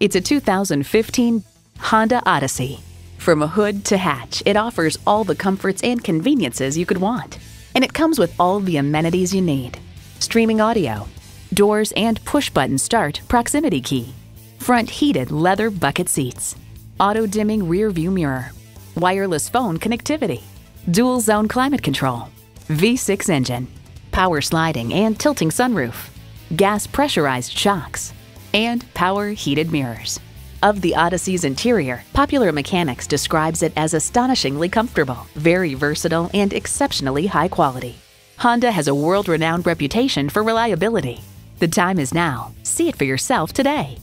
It's a 2015 Honda Odyssey. From a hood to hatch, it offers all the comforts and conveniences you could want. And it comes with all the amenities you need. Streaming audio, doors and push-button start proximity key, front heated leather bucket seats, auto-dimming rear view mirror, wireless phone connectivity, dual zone climate control, V6 engine, power sliding and tilting sunroof, gas pressurized shocks, and power heated mirrors. Of the Odyssey's interior, Popular Mechanics describes it as astonishingly comfortable, very versatile, and exceptionally high quality. Honda has a world renowned reputation for reliability. The time is now. See it for yourself today.